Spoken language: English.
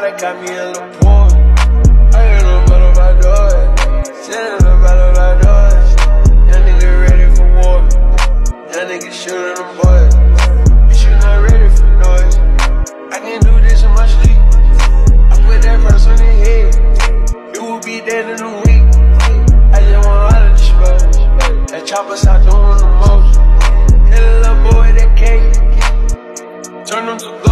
Prada got me a little. I ain't no matter my doors. Sitting no matter my doors. Young nigga ready for war. Young nigga shooting the boys. Bitch, you not ready for noise. I can't do this in my sleep. I put that price on your head. You will be dead in a week. I just want all of this smoke. That chopper stop doing the most. Hit a little boy that cake. Turn them to gold.